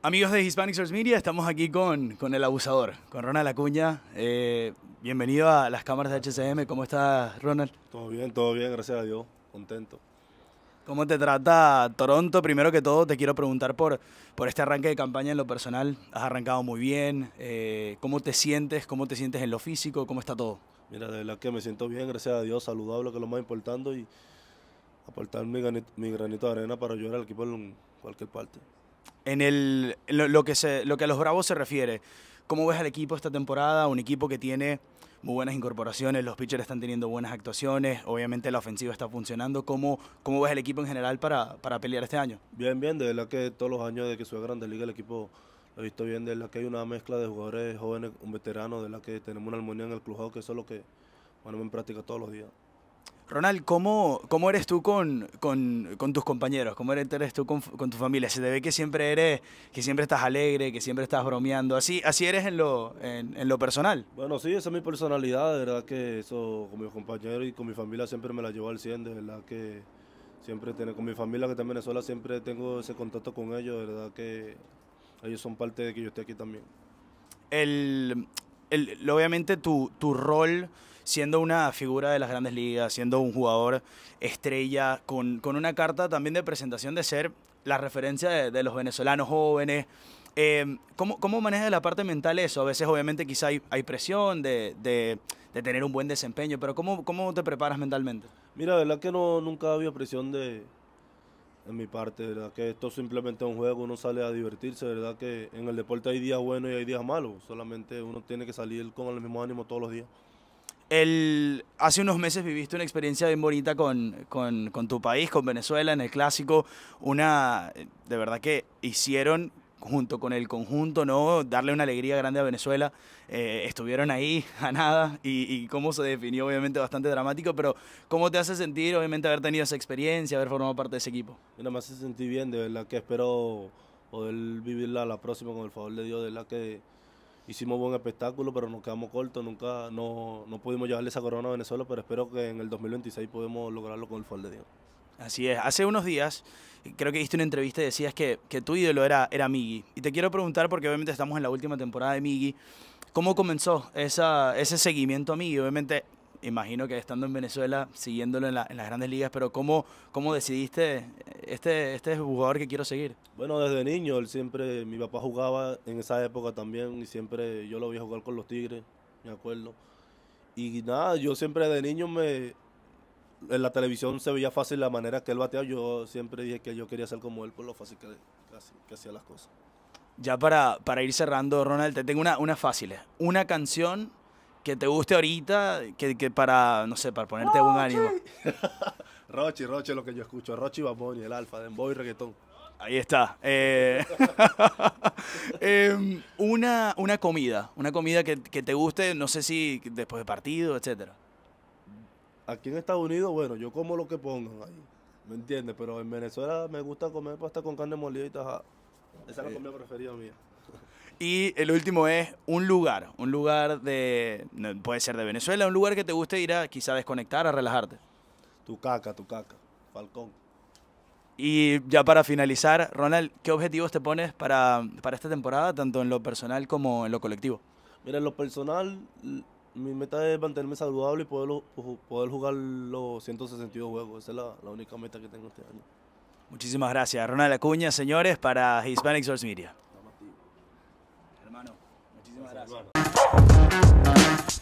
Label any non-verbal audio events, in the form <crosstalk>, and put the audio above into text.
Amigos de Hispanic Source Media, estamos aquí con, con el abusador, con Ronald Acuña. Eh, bienvenido a las cámaras de HCM. ¿Cómo estás, Ronald? Todo bien, todo bien, gracias a Dios. Contento. ¿Cómo te trata Toronto? Primero que todo, te quiero preguntar por, por este arranque de campaña en lo personal. Has arrancado muy bien. Eh, ¿Cómo te sientes? ¿Cómo te sientes en lo físico? ¿Cómo está todo? Mira, de verdad que me siento bien, gracias a Dios, saludable, que es lo más importante, y aportar mi granito, mi granito de arena para ayudar al equipo en cualquier parte en, el, lo, que se, lo que a los Bravos se refiere, ¿cómo ves al equipo esta temporada? Un equipo que tiene muy buenas incorporaciones, los pitchers están teniendo buenas actuaciones, obviamente la ofensiva está funcionando. ¿Cómo, cómo ves el equipo en general para, para pelear este año? Bien, bien, de verdad que todos los años de que soy Grande Liga el equipo lo he visto bien, de verdad que hay una mezcla de jugadores jóvenes, un veterano, de la que tenemos una armonía en el club, que eso es lo que ponemos en práctica todos los días. Ronald, ¿cómo, cómo eres tú con, con, con, tus compañeros? ¿Cómo eres tú con, con, tu familia? Se te ve que siempre eres, que siempre estás alegre, que siempre estás bromeando. ¿Así, así eres en lo, en, en lo personal? Bueno, sí, esa es mi personalidad. De verdad que eso con mis compañeros y con mi familia siempre me la llevo al 100. De verdad que siempre tengo, con mi familia que está en Venezuela siempre tengo ese contacto con ellos. De verdad que ellos son parte de que yo esté aquí también. El, el, obviamente tu, tu rol siendo una figura de las grandes ligas, siendo un jugador estrella, con, con una carta también de presentación de ser la referencia de, los venezolanos jóvenes. Eh, ¿cómo, ¿Cómo manejas la parte mental eso? A veces obviamente quizá hay, hay presión de, de, de, tener un buen desempeño, pero ¿cómo, cómo te preparas mentalmente? Mira, de verdad que no, nunca había presión de, en mi parte, verdad que esto simplemente es un juego, uno sale a divertirse, verdad que en el deporte hay días buenos y hay días malos, solamente uno tiene que salir con el mismo ánimo todos los días. El, hace unos meses viviste una experiencia bien bonita con, con, tu país, con Venezuela, en el clásico. Una, de verdad que hicieron junto con el conjunto, ¿no? Darle una alegría grande a Venezuela. Eh, estuvieron ahí <laughs> a nada y, y, cómo se definió, obviamente, bastante dramático, pero ¿cómo te hace sentir, obviamente, haber tenido esa experiencia, haber formado parte de ese equipo? Mira, me hace sentir bien, de verdad que espero poder vivirla la próxima con el favor de Dios, de verdad que hicimos buen espectáculo, pero nos quedamos cortos, nunca no, no pudimos llevarle esa corona a Venezuela, pero espero que en el 2026 podemos lograrlo con el favor de Dios. Así es, hace unos días creo que hiciste una entrevista y decías que, que tu ídolo era, era Miggy. Y te quiero preguntar, porque obviamente estamos en la última temporada de Miggy, ¿cómo comenzó esa, ese seguimiento a Miggy? Obviamente imagino que estando en Venezuela, siguiéndolo en, la, en, las grandes ligas, pero ¿cómo, cómo decidiste este, este jugador que quiero seguir? Bueno, desde niño, él siempre, mi papá jugaba en esa época también y siempre yo lo vi jugar con los Tigres, me acuerdo. Y nada, yo siempre de niño me... En la televisión se veía fácil la manera que él bateaba, yo siempre dije que yo quería ser como él por lo fácil que, que, hacía las cosas. Ya para, para ir cerrando, Ronald, te tengo una, una fácil. Una canción que te guste ahorita, que, que para, no sé, para ponerte un ánimo. <laughs> Rochi, Rochi es lo que yo escucho. Rochi Baboni, el alfa, de y reggaetón. Ahí está. Eh, <laughs> eh, una, una comida, una comida que, que, te guste, no sé si después de partido, etcétera. Aquí en Estados Unidos, bueno, yo como lo que pongan ahí, ¿me entiendes? Pero en Venezuela me gusta comer pasta con carne molida y tajada. Esa es la comida preferida mía. Y el último es un lugar, un lugar de, puede ser de Venezuela, un lugar que te guste ir a quizá desconectar, a relajarte. Tu caca, tu caca, Falcón. Y ya para finalizar, Ronald, ¿qué objetivos te pones para, para esta temporada, tanto en lo personal como en lo colectivo? Mira, en lo personal, mi meta es mantenerme saludable y poder, poder jugar los 162 juegos. Esa es la, la única meta que tengo este año. Muchísimas gracias. Ronald Acuña, señores, para Hispanic Source Media. Muchísimas gracias.